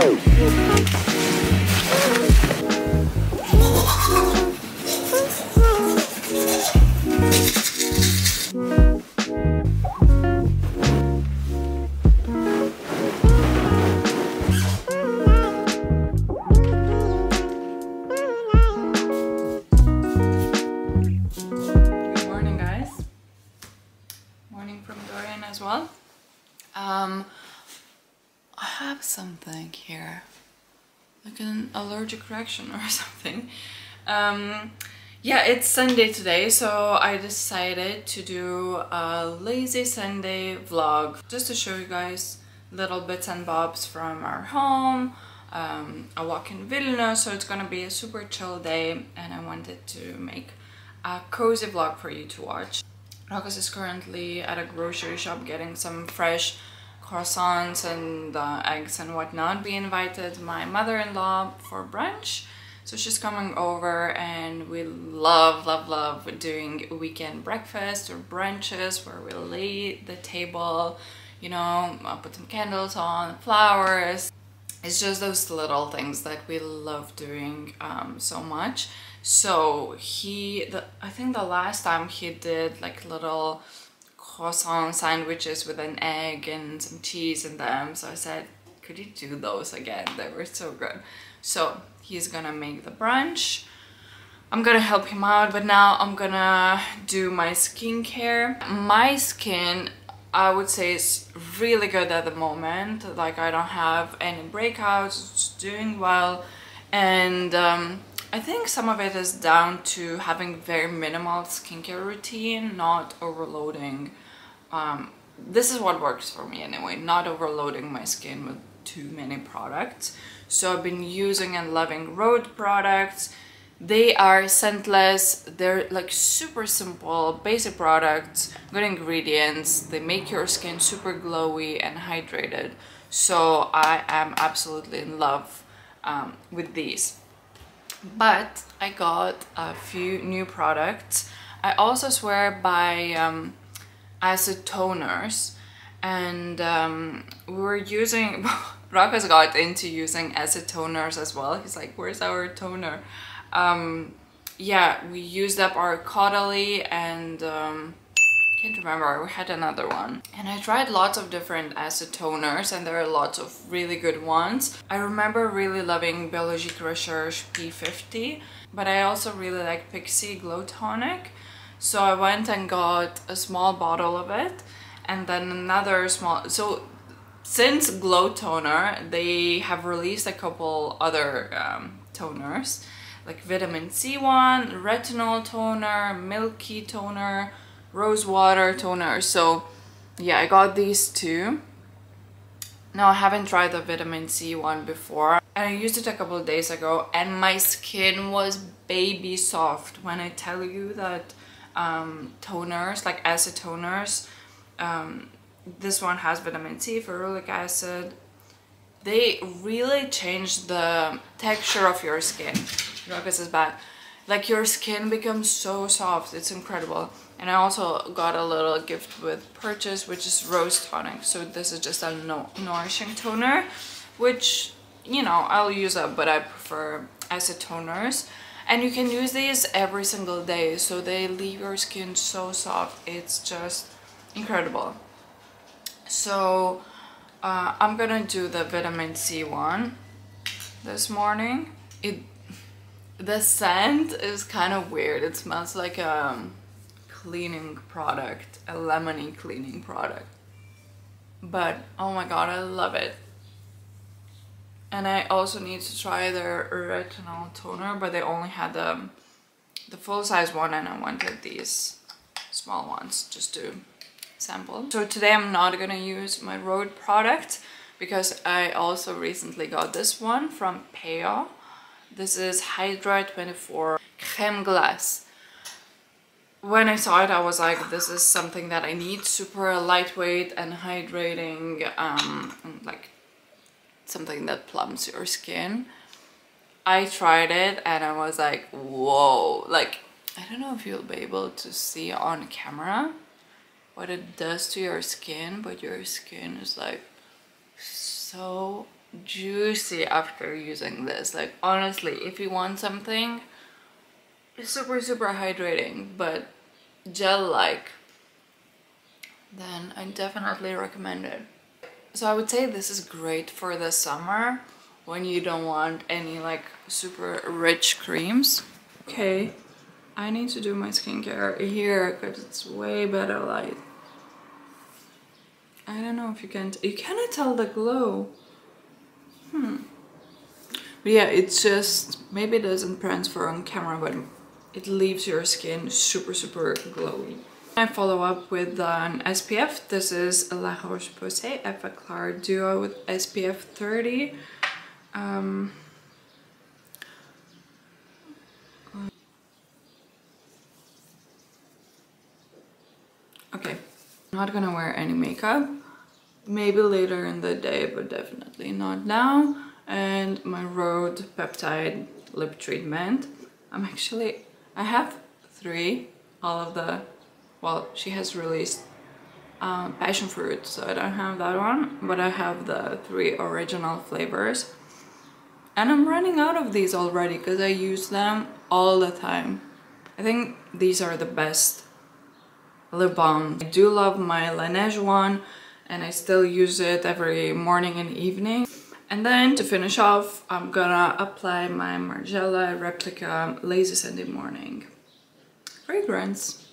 Whoa. Like an allergic reaction or something. Um, yeah, it's Sunday today, so I decided to do a lazy Sunday vlog just to show you guys little bits and bobs from our home. Um, I walk in Vilna, so it's gonna be a super chill day and I wanted to make a cozy vlog for you to watch. Rokas is currently at a grocery shop getting some fresh croissants and uh, eggs and whatnot. We invited my mother-in-law for brunch so she's coming over and we love, love, love doing weekend breakfast or brunches where we lay the table, you know, I'll put some candles on, flowers. It's just those little things that we love doing um, so much. So he, the, I think the last time he did like little croissant sandwiches with an egg and some cheese in them. So I said, could you do those again? They were so good. So he's gonna make the brunch. I'm gonna help him out, but now I'm gonna do my skincare. My skin, I would say is really good at the moment. Like I don't have any breakouts, it's doing well. And um, I think some of it is down to having very minimal skincare routine, not overloading. Um, this is what works for me anyway, not overloading my skin with too many products. So I've been using and loving Rhode products. They are scentless, they're like super simple, basic products, good ingredients. They make your skin super glowy and hydrated. So I am absolutely in love um, with these. But I got a few new products. I also swear by um, acid toners and um, we were using Rokas got into using acid toners as well. He's like, where's our toner? Um, yeah, we used up our Caudalie and um, can't remember, we had another one. And I tried lots of different acid toners and there are lots of really good ones. I remember really loving Biologique Recherche P50, but I also really like Pixi Glow Tonic. So I went and got a small bottle of it and then another small, so since Glow Toner, they have released a couple other um, toners, like vitamin C one, retinol toner, milky toner, rose water toner. So yeah, I got these two. Now I haven't tried the vitamin C one before and I used it a couple of days ago and my skin was baby soft. When I tell you that um, toners, like acid toners, um, this one has vitamin C, ferulic acid. They really change the texture of your skin. Ruckus is bad. Like your skin becomes so soft. It's incredible. And I also got a little gift with purchase, which is rose tonic. So this is just a no nourishing toner, which, you know, I'll use up, but I prefer acid toners. And you can use these every single day. So they leave your skin so soft. It's just incredible. So uh, I'm gonna do the vitamin C one this morning. It the scent is kind of weird. It smells like a cleaning product, a lemony cleaning product. But oh my god, I love it. And I also need to try their retinol toner, but they only had the the full size one and I wanted these small ones just to sample. So today I'm not gonna use my Rhode product because I also recently got this one from Payot. This is Hydra 24 Creme Glace. When I saw it, I was like, this is something that I need. Super lightweight and hydrating, um, and like something that plumps your skin. I tried it and I was like, whoa. Like, I don't know if you'll be able to see on camera, what it does to your skin, but your skin is like so juicy after using this. Like honestly, if you want something super super hydrating but gel-like, then I definitely recommend it. So I would say this is great for the summer when you don't want any like super rich creams. Okay, I need to do my skincare here because it's way better light. I don't know if you can, you cannot tell the glow. Hmm. But yeah, it's just, maybe it doesn't transfer on camera, but it leaves your skin super, super glowy. I follow up with an SPF. This is La Roche-Posay Effaclar Duo with SPF 30. Um, okay, not gonna wear any makeup. Maybe later in the day, but definitely not now. And my Rhode Peptide Lip Treatment. I'm actually, I have three, all of the, well, she has released um, passion fruit, so I don't have that one, but I have the three original flavors. And I'm running out of these already because I use them all the time. I think these are the best lip balm. I do love my Laneige one and I still use it every morning and evening. And then to finish off, I'm gonna apply my Margiela Replica Lazy Sunday Morning fragrance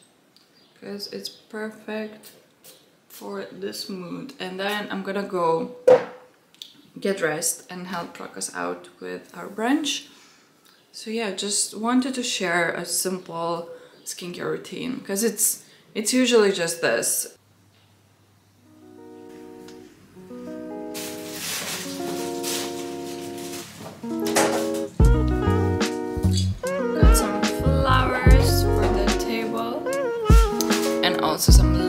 because it's perfect for this mood. And then I'm gonna go get dressed and help us out with our brunch. So yeah, just wanted to share a simple skincare routine because it's it's usually just this. And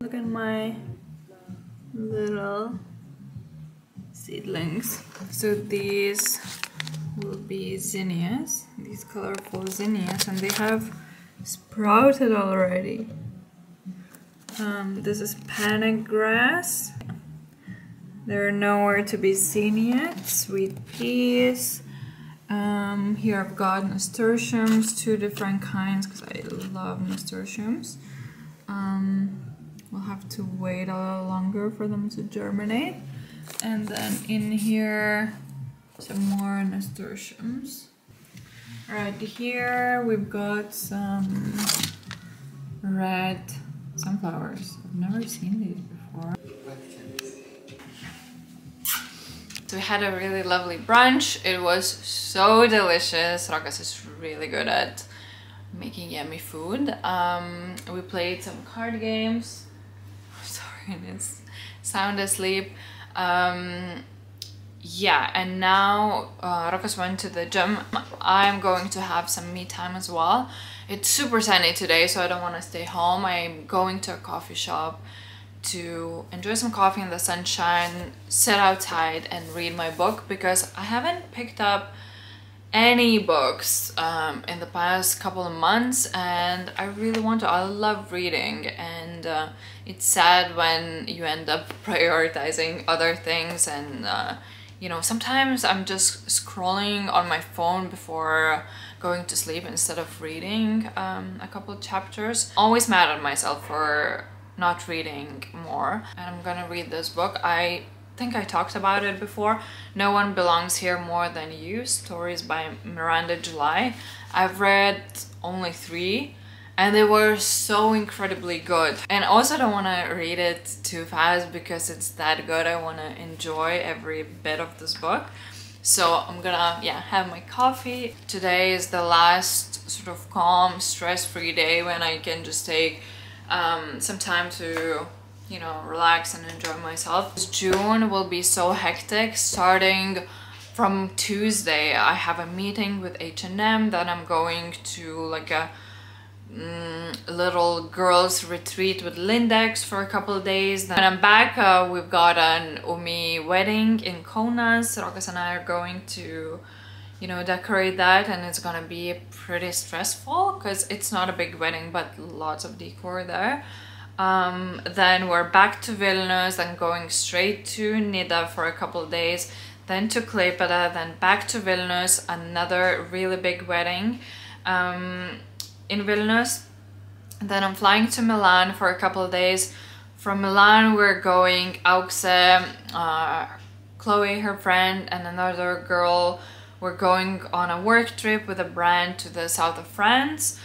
Look at my little seedlings. So these will be zinnias, these colorful zinnias, and they have sprouted already. Um, this is panic grass. They're nowhere to be seen yet. Sweet peas. Um, here I've got nasturtiums, two different kinds because I love nasturtiums. Um, we'll have to wait a little longer for them to germinate. And then in here, some more nasturtiums. Right here, we've got some red sunflowers. I've never seen these So we had a really lovely brunch. It was so delicious. Rokas is really good at making yummy food. Um, we played some card games. Sorry, it's sound asleep. Um, yeah, and now uh, Rokas went to the gym. I'm going to have some me time as well. It's super sunny today, so I don't want to stay home. I'm going to a coffee shop to enjoy some coffee in the sunshine, sit outside and read my book because I haven't picked up any books um, in the past couple of months and I really want to. I love reading and uh, it's sad when you end up prioritizing other things and uh, you know sometimes I'm just scrolling on my phone before going to sleep instead of reading um, a couple chapters. Always mad at myself for not reading more and I'm gonna read this book. I think I talked about it before. No One Belongs Here More Than You, stories by Miranda July. I've read only three and they were so incredibly good. And also don't want to read it too fast because it's that good. I want to enjoy every bit of this book. So I'm gonna, yeah, have my coffee. Today is the last sort of calm, stress-free day when I can just take um, some time to, you know, relax and enjoy myself. June will be so hectic starting from Tuesday. I have a meeting with H&M, then I'm going to like a mm, little girls retreat with Lindex for a couple of days. Then I'm back, uh, we've got an Umi wedding in Kaunas. Rokas and I are going to, you know, decorate that and it's gonna be pretty stressful because it's not a big wedding but lots of decor there. Um, then we're back to Vilnius and going straight to Nida for a couple days, then to Klaipeda, then back to Vilnius, another really big wedding. Um, in Vilnius. Then I'm flying to Milan for a couple days. From Milan we're going Auxe, uh, Chloe, her friend, and another girl. We're going on a work trip with a brand to the south of France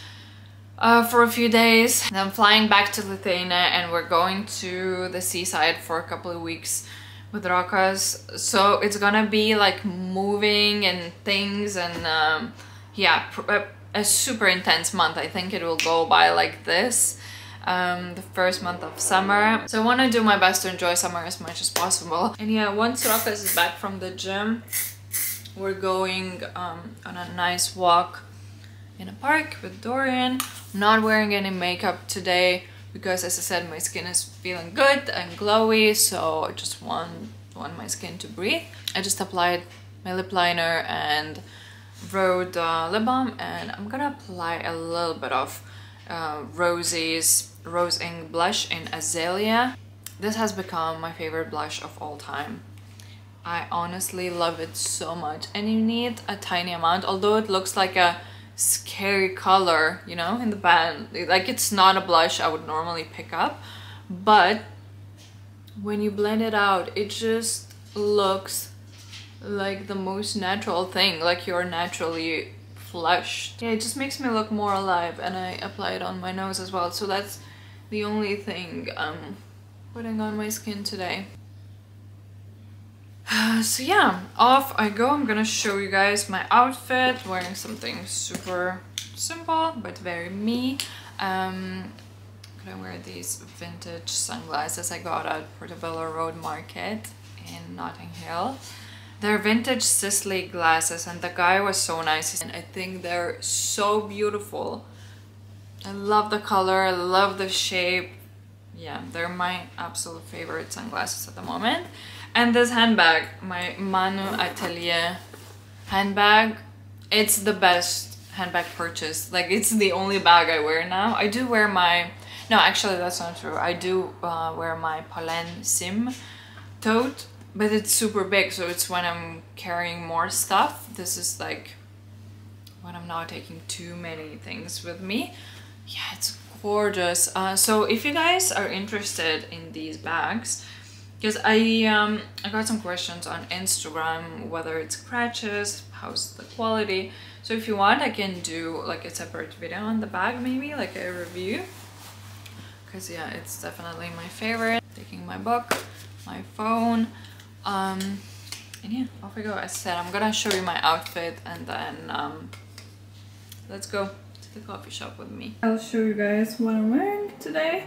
uh, for a few days. Then flying back to Lithuania and we're going to the seaside for a couple of weeks with Rokas. So it's gonna be like moving and things and um, yeah, uh, a super intense month. I think it will go by like this. Um, the first month of summer. So I want to do my best to enjoy summer as much as possible. And yeah, once Rokas is back from the gym, we're going um, on a nice walk in a park with Dorian. Not wearing any makeup today because as I said, my skin is feeling good and glowy, so I just want, want my skin to breathe. I just applied my lip liner and Rhode uh, lip balm and I'm gonna apply a little bit of uh, Rosie's Rose Inc blush in Azalea. This has become my favorite blush of all time. I honestly love it so much. And you need a tiny amount although it looks like a scary color you know in the band like it's not a blush I would normally pick up but when you blend it out it just looks like the most natural thing like you're naturally flushed. Yeah it just makes me look more alive and I apply it on my nose as well. So that's the only thing I'm putting on my skin today so yeah off I go I'm gonna show you guys my outfit wearing something super simple but very me um I'm gonna wear these vintage sunglasses I got at Portobello Road Market in Notting Hill they're vintage Sisley glasses and the guy was so nice and I think they're so beautiful. I love the color, I love the shape. Yeah, they're my absolute favorite sunglasses at the moment. And this handbag, my Manu Atelier handbag, it's the best handbag purchase. Like it's the only bag I wear now. I do wear my, no actually that's not true. I do uh, wear my Polène Cyme tote but it's super big so it's when I'm carrying more stuff this is like when I'm not taking too many things with me yeah it's gorgeous uh, so if you guys are interested in these bags because I um I got some questions on Instagram whether it scratches how's the quality so if you want I can do like a separate video on the bag maybe like a review because yeah it's definitely my favorite taking my book my phone um, and yeah, off we go. As I said, I'm gonna show you my outfit and then um, let's go to the coffee shop with me. I'll show you guys what I'm wearing today.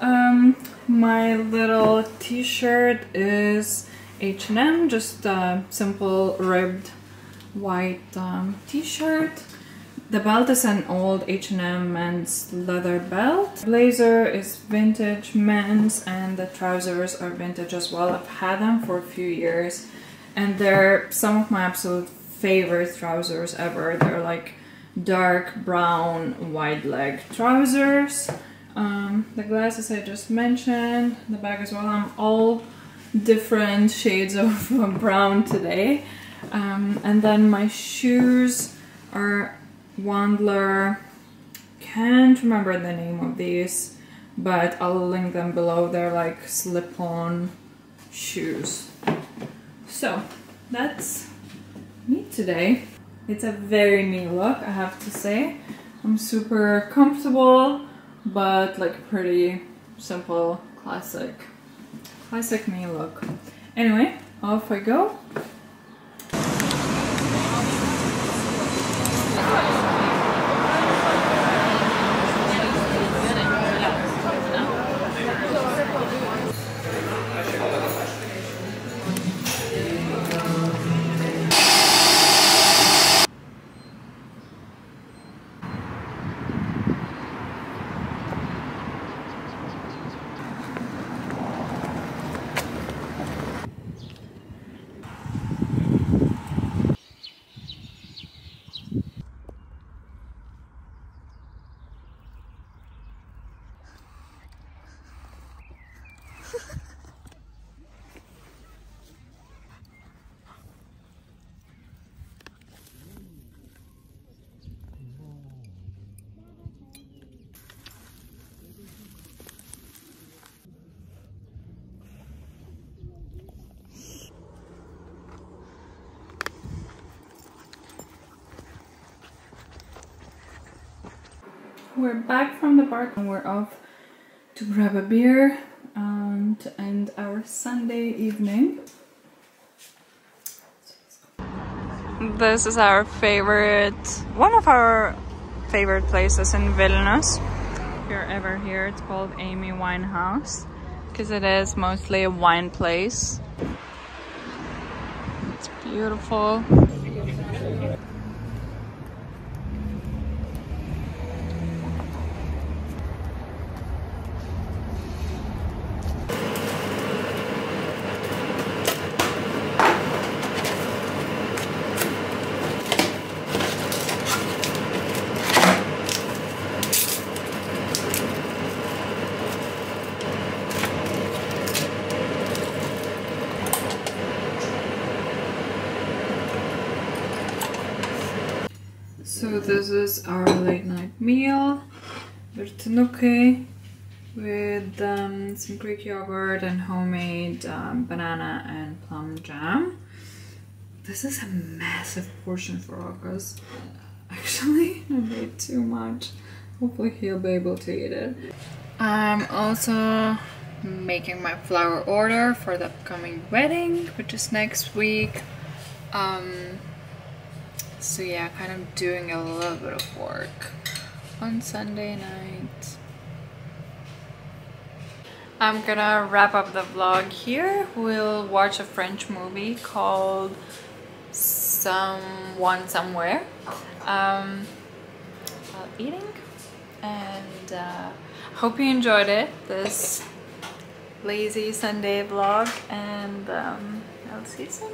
Um, my little t-shirt is H&M, just a simple ribbed white um, t-shirt. The belt is an old H&M men's leather belt. Blazer is vintage men's and the trousers are vintage as well. I've had them for a few years and they're some of my absolute favorite trousers ever. They're like dark brown wide leg trousers. Um, the glasses I just mentioned, the bag as well. I'm all different shades of brown today. Um, and then my shoes are Wandler. Can't remember the name of these, but I'll link them below. They're like slip-on shoes. So that's me today. It's a very me look, I have to say. I'm super comfortable, but like pretty simple, classic, classic me look. Anyway, off I go. We're back from the park and we're off to grab a beer and to end our Sunday evening. This is our favorite, one of our favorite places in Vilnius. If you're ever here, it's called Amy Winehouse because it is mostly a wine place. It's beautiful. So this is our late night meal. Virtinukai with um, some Greek yogurt and homemade um, banana and plum jam. This is a massive portion for August. Actually, I made too much. Hopefully he'll be able to eat it. I'm also making my flower order for the upcoming wedding, which is next week. Um, so yeah, kind of doing a little bit of work on Sunday night. I'm gonna wrap up the vlog here. We'll watch a French movie called Someone Somewhere um, while eating. And uh, hope you enjoyed it, this lazy Sunday vlog. And um, I'll see you soon.